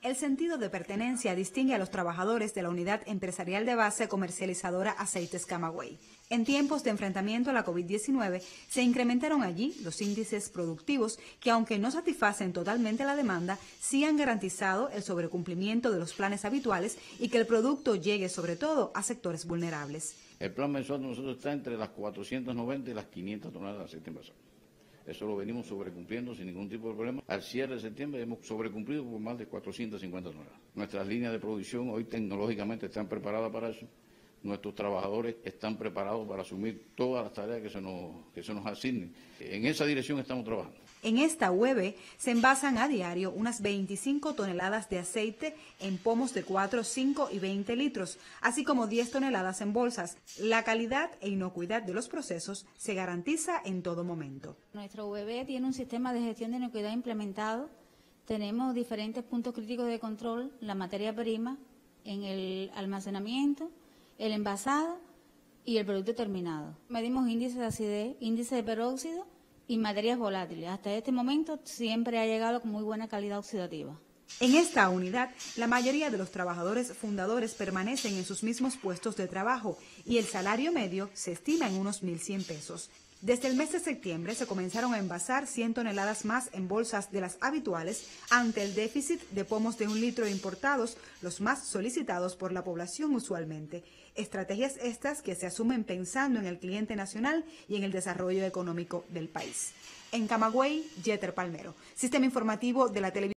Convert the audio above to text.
El sentido de pertenencia distingue a los trabajadores de la unidad empresarial de base comercializadora Aceites Camagüey. En tiempos de enfrentamiento a la COVID-19 se incrementaron allí los índices productivos que, aunque no satisfacen totalmente la demanda, sí han garantizado el sobrecumplimiento de los planes habituales y que el producto llegue sobre todo a sectores vulnerables. El plan mensual de nosotros está entre las 490 y las 500 toneladas de aceite envasado. Eso lo venimos sobrecumpliendo sin ningún tipo de problema. Al cierre de septiembre hemos sobrecumplido por más de 450 toneladas. Nuestras líneas de producción hoy tecnológicamente están preparadas para eso. Nuestros trabajadores están preparados para asumir todas las tareas que se nos, que se nos asignen. En esa dirección estamos trabajando. En esta UEB se envasan a diario unas 25 toneladas de aceite en pomos de 4, 5 y 20 litros, así como 10 toneladas en bolsas. La calidad e inocuidad de los procesos se garantiza en todo momento. Nuestro UEB tiene un sistema de gestión de inocuidad implementado. Tenemos diferentes puntos críticos de control, la materia prima, en el almacenamiento, el envasado y el producto terminado. Medimos índice de acidez, índice de peróxido y materias volátiles. Hasta este momento siempre ha llegado con muy buena calidad oxidativa. En esta unidad, la mayoría de los trabajadores fundadores permanecen en sus mismos puestos de trabajo y el salario medio se estima en unos 1.100 pesos. Desde el mes de septiembre se comenzaron a envasar 100 toneladas más en bolsas de las habituales ante el déficit de pomos de un litro importados, los más solicitados por la población usualmente. Estrategias estas que se asumen pensando en el cliente nacional y en el desarrollo económico del país. En Camagüey, Jeter Palmero. Sistema informativo de la televisión.